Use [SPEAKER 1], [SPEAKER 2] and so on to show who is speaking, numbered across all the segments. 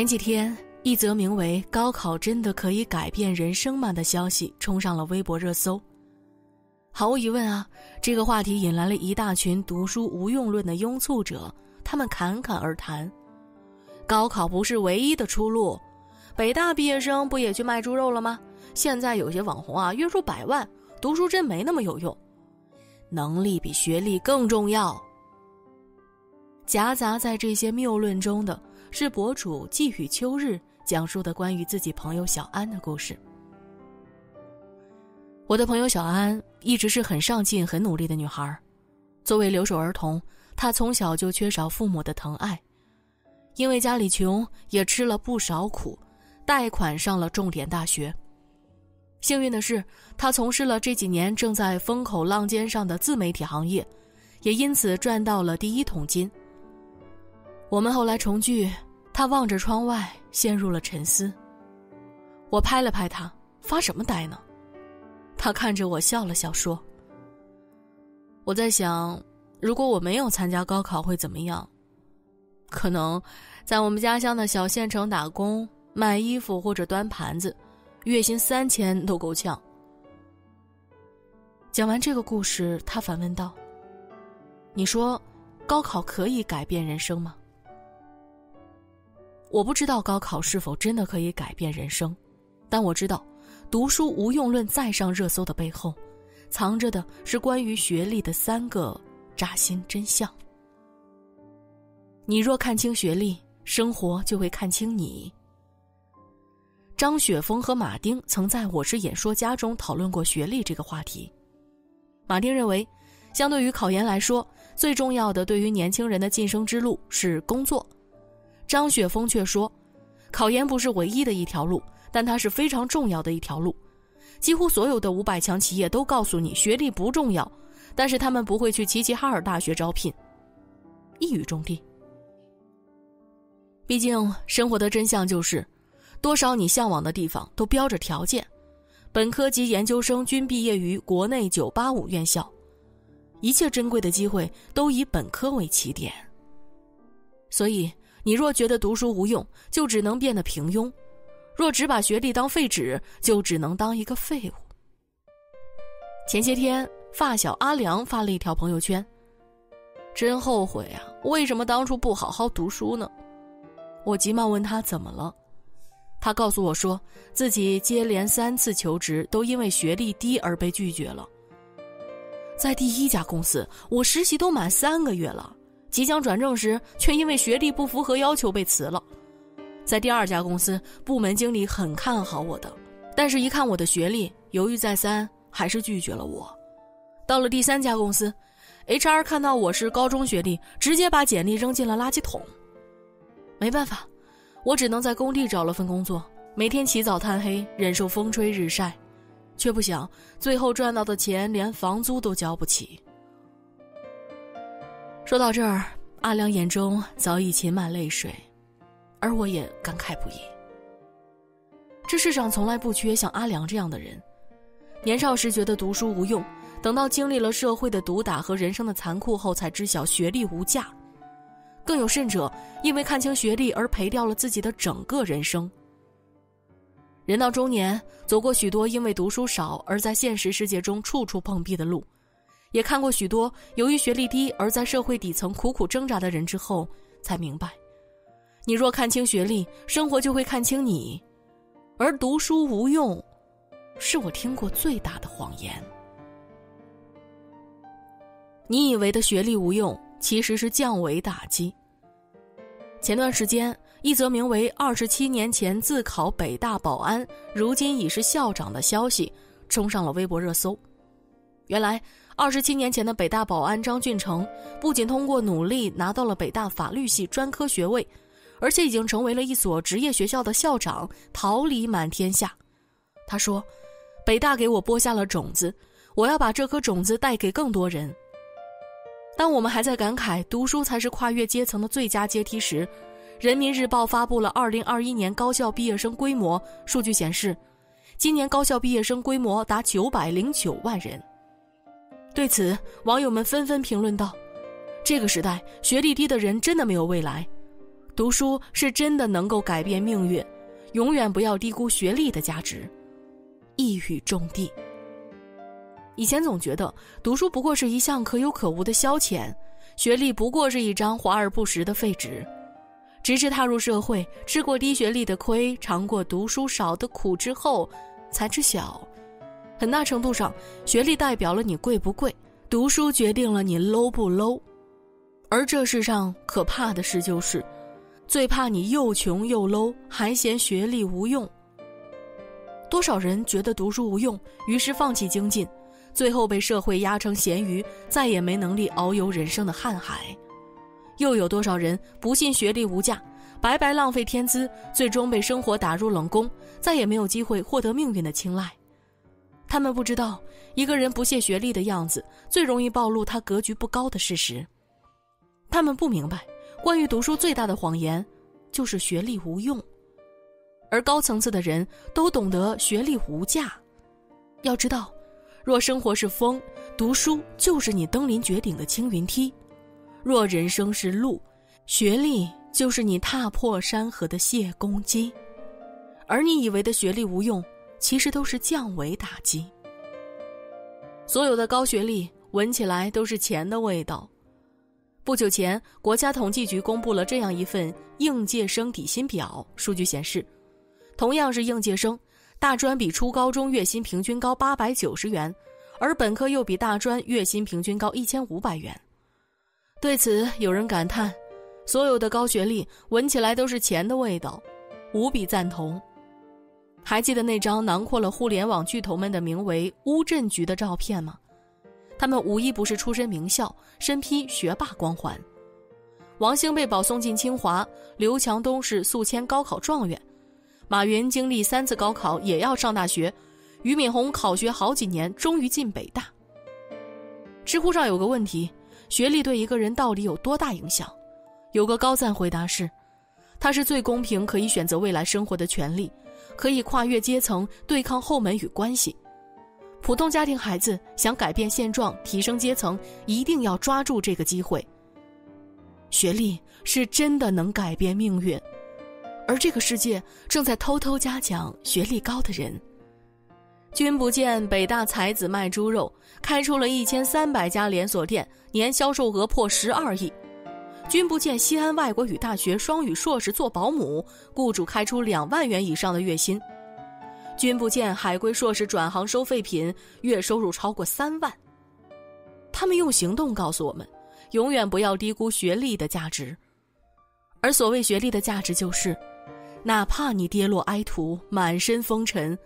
[SPEAKER 1] 前几天，一则名为“高考真的可以改变人生吗”的消息冲上了微博热搜。毫无疑问啊，这个话题引来了一大群读书无用论的拥簇者，他们侃侃而谈：高考不是唯一的出路，北大毕业生不也去卖猪肉了吗？现在有些网红啊，月入百万，读书真没那么有用，能力比学历更重要。夹杂在这些谬论中的。是博主寄语秋日讲述的关于自己朋友小安的故事。我的朋友小安一直是很上进、很努力的女孩，作为留守儿童，她从小就缺少父母的疼爱，因为家里穷，也吃了不少苦，贷款上了重点大学。幸运的是，她从事了这几年正在风口浪尖上的自媒体行业，也因此赚到了第一桶金。我们后来重聚，他望着窗外，陷入了沉思。我拍了拍他，发什么呆呢？他看着我笑了笑，说：“我在想，如果我没有参加高考会怎么样？可能在我们家乡的小县城打工，卖衣服或者端盘子，月薪三千都够呛。”讲完这个故事，他反问道：“你说，高考可以改变人生吗？”我不知道高考是否真的可以改变人生，但我知道，读书无用论再上热搜的背后，藏着的是关于学历的三个扎心真相。你若看清学历，生活就会看清你。张雪峰和马丁曾在我是演说家中讨论过学历这个话题。马丁认为，相对于考研来说，最重要的对于年轻人的晋升之路是工作。张雪峰却说：“考研不是唯一的一条路，但它是非常重要的一条路。几乎所有的五百强企业都告诉你学历不重要，但是他们不会去齐齐哈尔大学招聘。”一语中的。毕竟生活的真相就是，多少你向往的地方都标着条件，本科及研究生均毕业于国内九八五院校，一切珍贵的机会都以本科为起点。所以。你若觉得读书无用，就只能变得平庸；若只把学历当废纸，就只能当一个废物。前些天，发小阿良发了一条朋友圈：“真后悔啊，为什么当初不好好读书呢？”我急忙问他怎么了，他告诉我说，自己接连三次求职都因为学历低而被拒绝了。在第一家公司，我实习都满三个月了。即将转正时，却因为学历不符合要求被辞了。在第二家公司，部门经理很看好我的，但是一看我的学历，犹豫再三，还是拒绝了我。到了第三家公司，HR 看到我是高中学历，直接把简历扔进了垃圾桶。没办法，我只能在工地找了份工作，每天起早贪黑，忍受风吹日晒，却不想最后赚到的钱连房租都交不起。说到这儿，阿良眼中早已噙满泪水，而我也感慨不已。这世上从来不缺像阿良这样的人，年少时觉得读书无用，等到经历了社会的毒打和人生的残酷后，才知晓学历无价。更有甚者，因为看清学历而赔掉了自己的整个人生。人到中年，走过许多因为读书少而在现实世界中处处碰壁的路。也看过许多由于学历低而在社会底层苦苦挣扎的人之后，才明白，你若看清学历，生活就会看清你，而读书无用，是我听过最大的谎言。你以为的学历无用，其实是降维打击。前段时间，一则名为“二十七年前自考北大保安，如今已是校长”的消息，冲上了微博热搜。原来。二十七年前的北大保安张俊成，不仅通过努力拿到了北大法律系专科学位，而且已经成为了一所职业学校的校长，桃李满天下。他说：“北大给我播下了种子，我要把这颗种子带给更多人。”当我们还在感慨读书才是跨越阶层的最佳阶梯时，《人民日报》发布了二零二一年高校毕业生规模数据显示，今年高校毕业生规模达九百零九万人。对此，网友们纷纷评论道：“这个时代，学历低的人真的没有未来。读书是真的能够改变命运，永远不要低估学历的价值。一语中的。以前总觉得读书不过是一项可有可无的消遣，学历不过是一张华而不实的废纸。直至踏入社会，吃过低学历的亏，尝过读书少的苦之后，才知晓，很大程度上，学历代表了你贵不贵，读书决定了你 low 不 low。而这世上可怕的事就是，最怕你又穷又 low，还嫌学历无用。多少人觉得读书无用，于是放弃精进，最后被社会压成咸鱼，再也没能力遨游人生的瀚海。又有多少人不信学历无价，白白浪费天资，最终被生活打入冷宫，再也没有机会获得命运的青睐。他们不知道，一个人不屑学历的样子，最容易暴露他格局不高的事实。他们不明白，关于读书最大的谎言，就是学历无用。而高层次的人都懂得学历无价。要知道，若生活是风，读书就是你登临绝顶的青云梯；若人生是路，学历就是你踏破山河的谢公机。而你以为的学历无用，其实都是降维打击。所有的高学历闻起来都是钱的味道。不久前，国家统计局公布了这样一份应届生底薪表。数据显示，同样是应届生，大专比初高中月薪平均高八百九十元，而本科又比大专月薪平均高一千五百元。对此，有人感叹：“所有的高学历闻起来都是钱的味道。”无比赞同。还记得那张囊括了互联网巨头们的名为“乌镇局”的照片吗？他们无一不是出身名校，身披学霸光环。王兴被保送进清华，刘强东是宿迁高考状元，马云经历三次高考也要上大学，俞敏洪考学好几年终于进北大。知乎上有个问题：学历对一个人到底有多大影响？有个高赞回答是：它是最公平，可以选择未来生活的权利，可以跨越阶层，对抗后门与关系。普通家庭孩子想改变现状、提升阶层，一定要抓住这个机会。学历是真的能改变命运，而这个世界正在偷偷嘉奖学历高的人。君不见北大才子卖猪肉，开出了一千三百家连锁店，年销售额破十二亿。君不见西安外国语大学双语硕士做保姆，雇主开出两万元以上的月薪。君不见海归硕士转行收废品，月收入超过三万。他们用行动告诉我们，永远不要低估学历的价值。而所谓学历的价值，就是，哪怕你跌落哀途，满身风尘，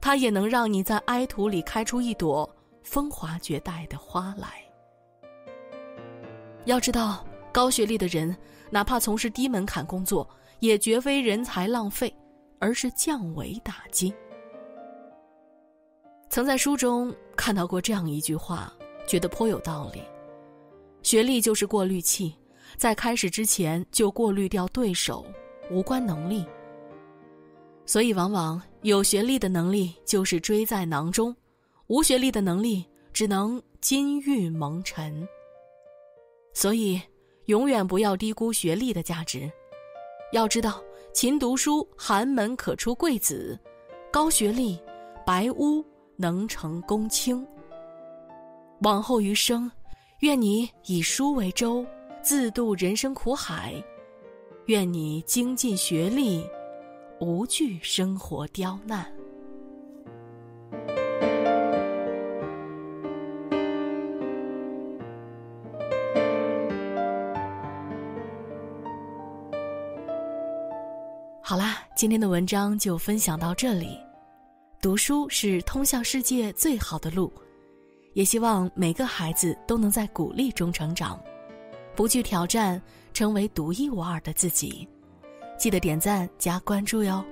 [SPEAKER 1] 它也能让你在哀途里开出一朵风华绝代的花来。要知道，高学历的人，哪怕从事低门槛工作，也绝非人才浪费，而是降维打击。曾在书中看到过这样一句话，觉得颇有道理：学历就是过滤器，在开始之前就过滤掉对手，无关能力。所以，往往有学历的能力就是追在囊中，无学历的能力只能金玉蒙尘。所以，永远不要低估学历的价值。要知道，勤读书，寒门可出贵子；高学历，白屋。能成公卿。往后余生，愿你以书为舟，自渡人生苦海；愿你精进学历，无惧生活刁难。今天的文章就分享到这里。读书是通向世界最好的路，也希望每个孩子都能在鼓励中成长，不惧挑战，成为独一无二的自己。记得点赞加关注哟。